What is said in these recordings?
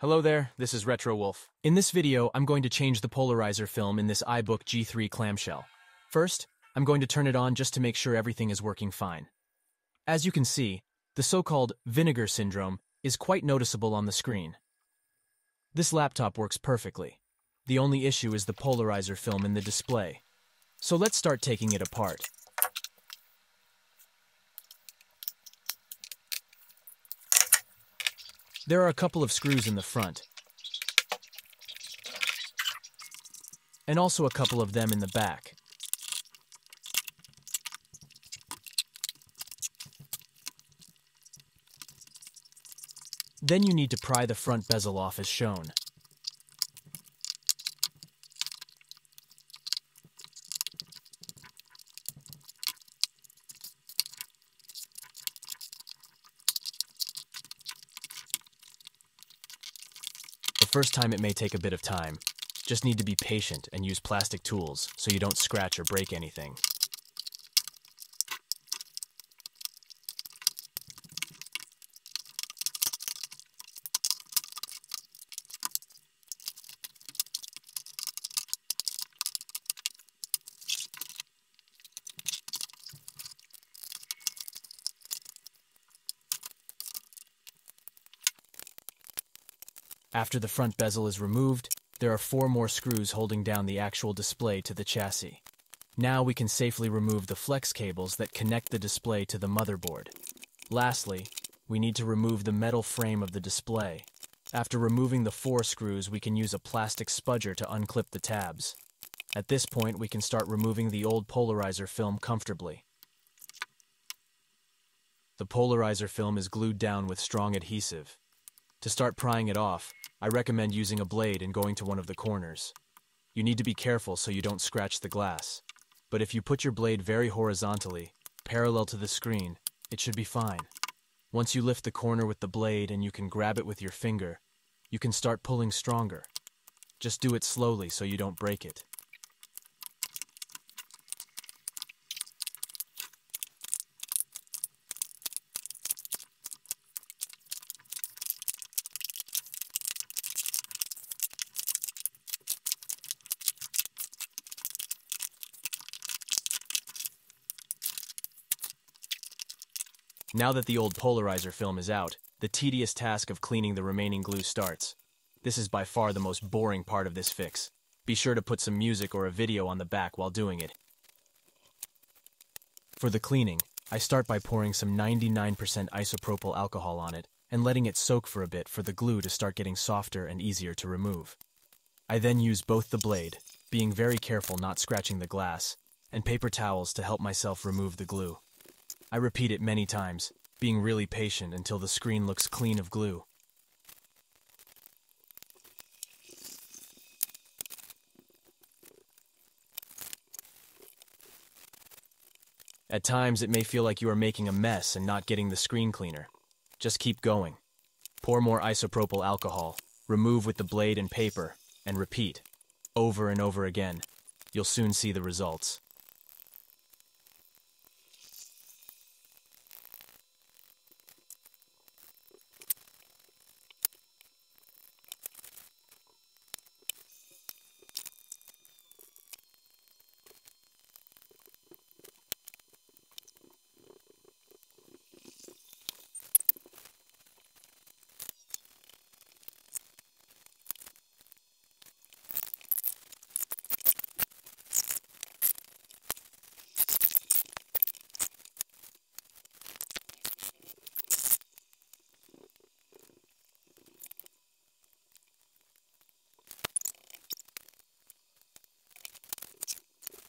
Hello there, this is Retro Wolf. In this video, I'm going to change the polarizer film in this iBook G3 clamshell. First, I'm going to turn it on just to make sure everything is working fine. As you can see, the so-called vinegar syndrome is quite noticeable on the screen. This laptop works perfectly. The only issue is the polarizer film in the display. So let's start taking it apart. There are a couple of screws in the front, and also a couple of them in the back. Then you need to pry the front bezel off as shown. First time it may take a bit of time. Just need to be patient and use plastic tools so you don't scratch or break anything. After the front bezel is removed, there are four more screws holding down the actual display to the chassis. Now we can safely remove the flex cables that connect the display to the motherboard. Lastly, we need to remove the metal frame of the display. After removing the four screws, we can use a plastic spudger to unclip the tabs. At this point, we can start removing the old polarizer film comfortably. The polarizer film is glued down with strong adhesive. To start prying it off, I recommend using a blade and going to one of the corners. You need to be careful so you don't scratch the glass. But if you put your blade very horizontally, parallel to the screen, it should be fine. Once you lift the corner with the blade and you can grab it with your finger, you can start pulling stronger. Just do it slowly so you don't break it. Now that the old polarizer film is out, the tedious task of cleaning the remaining glue starts. This is by far the most boring part of this fix. Be sure to put some music or a video on the back while doing it. For the cleaning, I start by pouring some 99% isopropyl alcohol on it and letting it soak for a bit for the glue to start getting softer and easier to remove. I then use both the blade, being very careful not scratching the glass, and paper towels to help myself remove the glue. I repeat it many times, being really patient until the screen looks clean of glue. At times, it may feel like you are making a mess and not getting the screen cleaner. Just keep going. Pour more isopropyl alcohol, remove with the blade and paper, and repeat, over and over again. You'll soon see the results.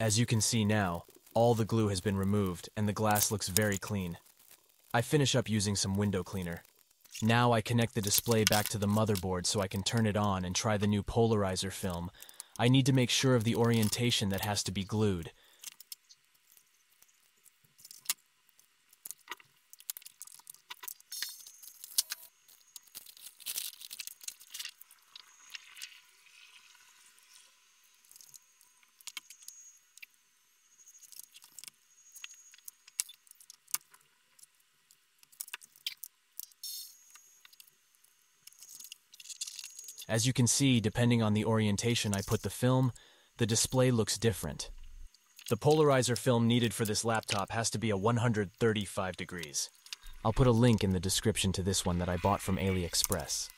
As you can see now, all the glue has been removed and the glass looks very clean. I finish up using some window cleaner. Now I connect the display back to the motherboard so I can turn it on and try the new polarizer film. I need to make sure of the orientation that has to be glued. As you can see, depending on the orientation I put the film, the display looks different. The polarizer film needed for this laptop has to be a 135 degrees. I'll put a link in the description to this one that I bought from AliExpress.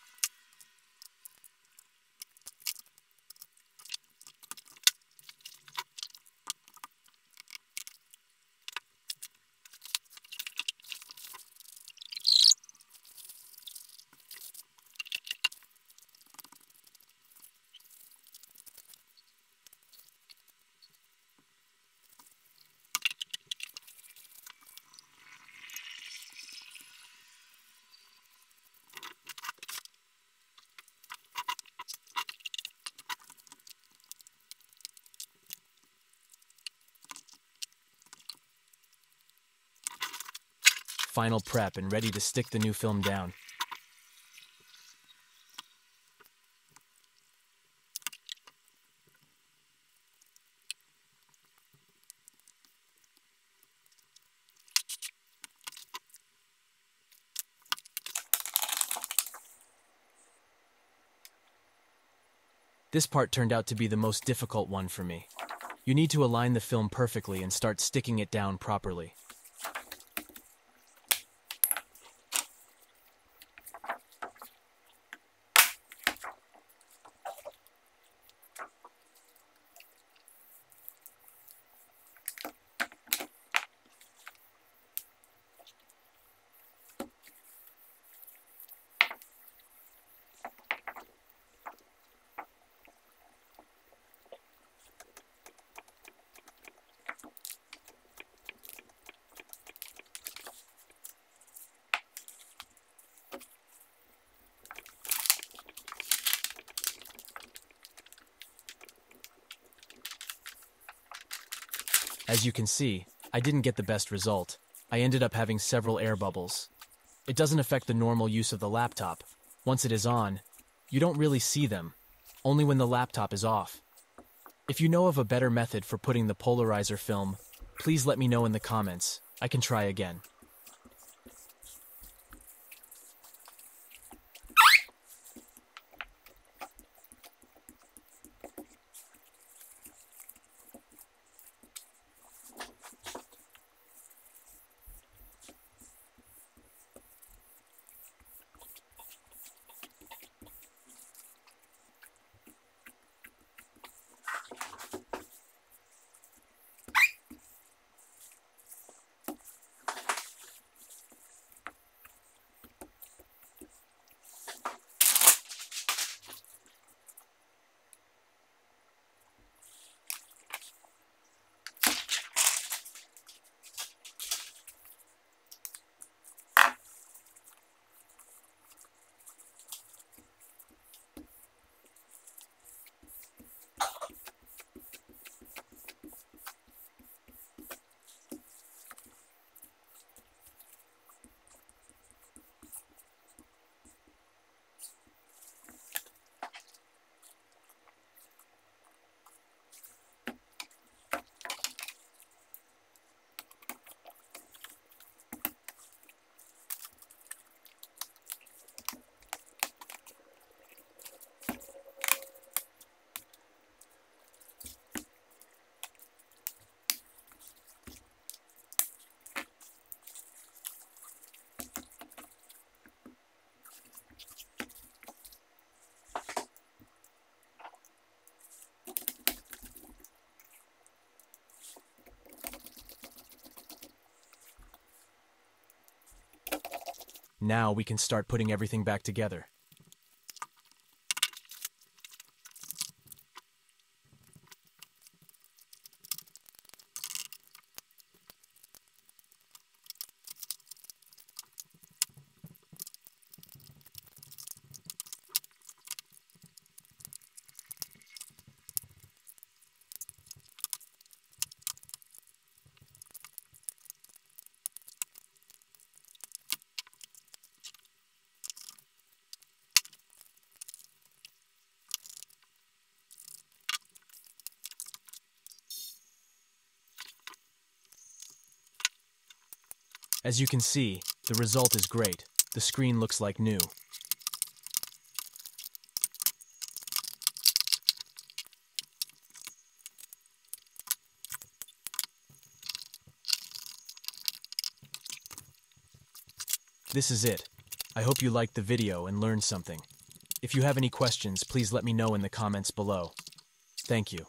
Final prep and ready to stick the new film down. This part turned out to be the most difficult one for me. You need to align the film perfectly and start sticking it down properly. As you can see, I didn't get the best result. I ended up having several air bubbles. It doesn't affect the normal use of the laptop. Once it is on, you don't really see them, only when the laptop is off. If you know of a better method for putting the polarizer film, please let me know in the comments. I can try again. Now we can start putting everything back together. As you can see, the result is great. The screen looks like new. This is it. I hope you liked the video and learned something. If you have any questions, please let me know in the comments below. Thank you.